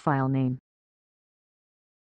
File name.